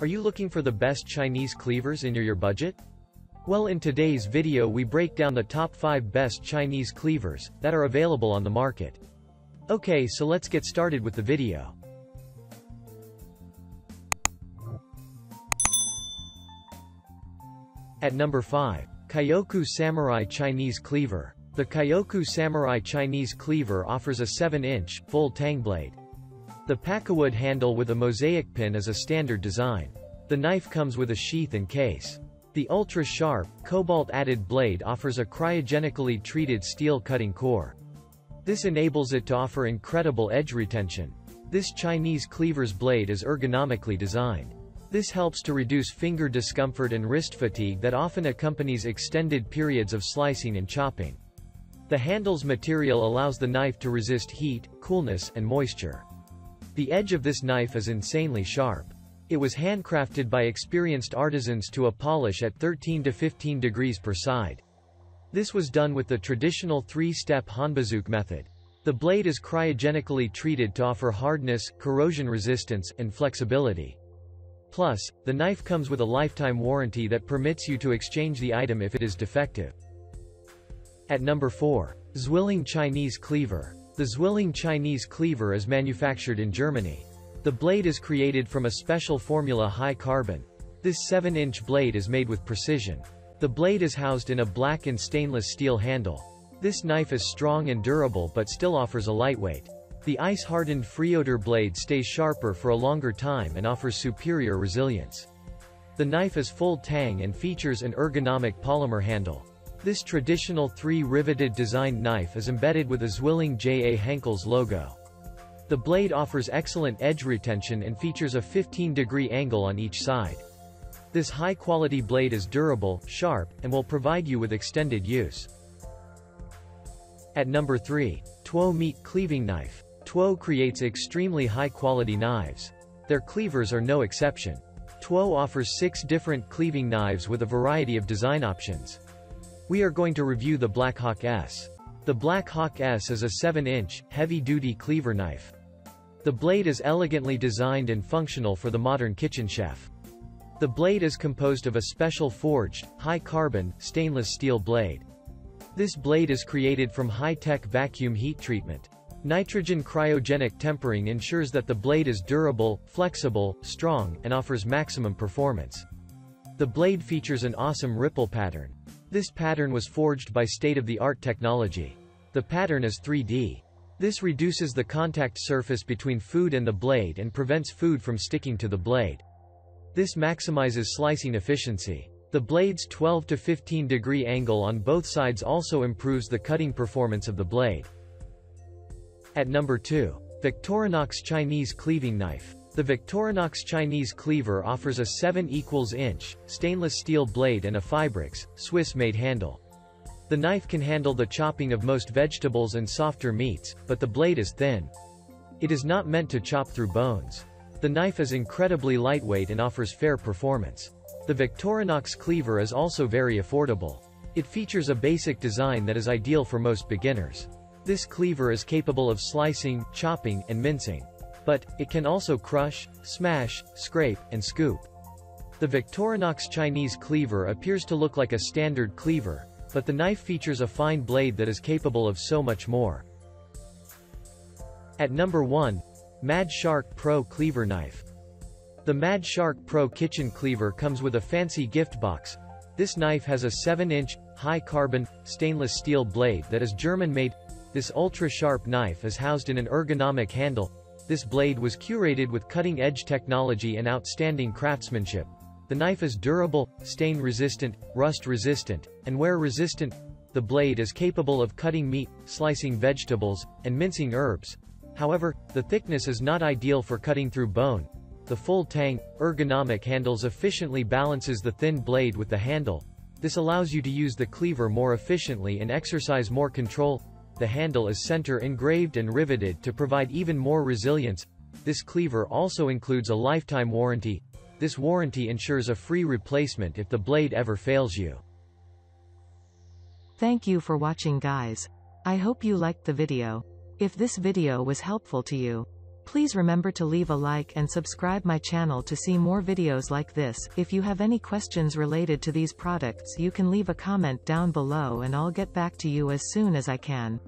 Are you looking for the best Chinese cleavers in your budget? Well in today's video we break down the top 5 best Chinese cleavers that are available on the market. Okay so let's get started with the video. At number 5. Kyoku Samurai Chinese Cleaver. The Kyoku Samurai Chinese Cleaver offers a 7-inch, full tang blade. The Pakkawood handle with a mosaic pin is a standard design. The knife comes with a sheath and case. The ultra-sharp, cobalt-added blade offers a cryogenically treated steel cutting core. This enables it to offer incredible edge retention. This Chinese cleaver's blade is ergonomically designed. This helps to reduce finger discomfort and wrist fatigue that often accompanies extended periods of slicing and chopping. The handle's material allows the knife to resist heat, coolness, and moisture. The edge of this knife is insanely sharp. It was handcrafted by experienced artisans to a polish at 13 to 15 degrees per side. This was done with the traditional three-step Honbazuke method. The blade is cryogenically treated to offer hardness, corrosion resistance, and flexibility. Plus, the knife comes with a lifetime warranty that permits you to exchange the item if it is defective. At number 4. Zwilling Chinese Cleaver. The Zwilling Chinese cleaver is manufactured in Germany. The blade is created from a special formula high carbon. This 7-inch blade is made with precision. The blade is housed in a black and stainless steel handle. This knife is strong and durable but still offers a lightweight. The ice-hardened FRIODUR blade stays sharper for a longer time and offers superior resilience. The knife is full tang and features an ergonomic polymer handle. This traditional three-riveted designed knife is embedded with a Zwilling J. A. Henckels logo. The blade offers excellent edge retention and features a 15-degree angle on each side. This high-quality blade is durable, sharp, and will provide you with extended use. At number 3. Tuo Meat Cleaving Knife. Tuo creates extremely high-quality knives. Their cleavers are no exception. Tuo offers six different cleaving knives with a variety of design options. We are going to review the Blackhawk S. The Blackhawk S is a 7-inch, heavy-duty cleaver knife. The blade is elegantly designed and functional for the modern kitchen chef. The blade is composed of a special forged, high-carbon, stainless steel blade. This blade is created from high-tech vacuum heat treatment. Nitrogen cryogenic tempering ensures that the blade is durable, flexible, strong, and offers maximum performance. The blade features an awesome ripple pattern. This pattern was forged by state-of-the-art technology. The pattern is 3D. This reduces the contact surface between food and the blade and prevents food from sticking to the blade. This maximizes slicing efficiency. The blade's 12 to 15 degree angle on both sides also improves the cutting performance of the blade. At number 2. Victorinox Chinese Cleaving Knife. The Victorinox Chinese cleaver offers a 7 equals inch, stainless steel blade and a Fibrox, Swiss-made handle. The knife can handle the chopping of most vegetables and softer meats, but the blade is thin. It is not meant to chop through bones. The knife is incredibly lightweight and offers fair performance. The Victorinox cleaver is also very affordable. It features a basic design that is ideal for most beginners. This cleaver is capable of slicing, chopping, and mincing. But, it can also crush, smash, scrape, and scoop. The Victorinox Chinese cleaver appears to look like a standard cleaver, but the knife features a fine blade that is capable of so much more. At number 1. Mad Shark Pro Cleaver Knife. The Mad Shark Pro Kitchen Cleaver comes with a fancy gift box. This knife has a 7-inch, high-carbon, stainless steel blade that is German-made. This ultra-sharp knife is housed in an ergonomic handle, this blade was curated with cutting-edge technology and outstanding craftsmanship. The knife is durable, stain-resistant, rust-resistant, and wear-resistant. The blade is capable of cutting meat, slicing vegetables, and mincing herbs. However, the thickness is not ideal for cutting through bone. The full tang, ergonomic handles efficiently balances the thin blade with the handle. This allows you to use the cleaver more efficiently and exercise more control, the handle is center engraved and riveted to provide even more resilience. This cleaver also includes a lifetime warranty. This warranty ensures a free replacement if the blade ever fails you. Thank you for watching guys. I hope you liked the video. If this video was helpful to you, Please remember to leave a like and subscribe my channel to see more videos like this. If you have any questions related to these products you can leave a comment down below and I'll get back to you as soon as I can.